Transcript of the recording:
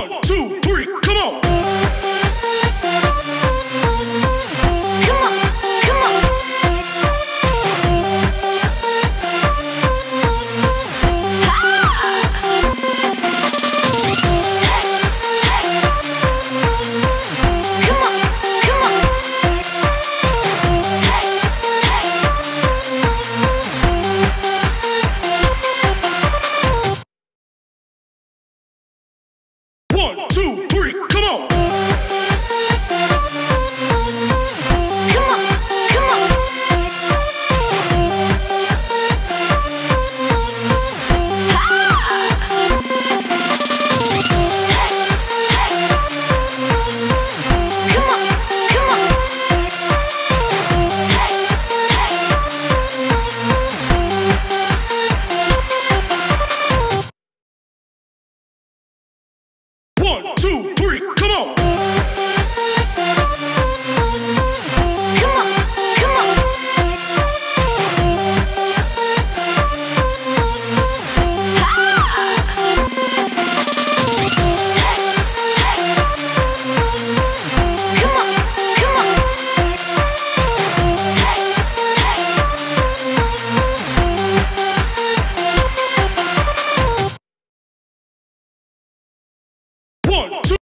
One, two, three.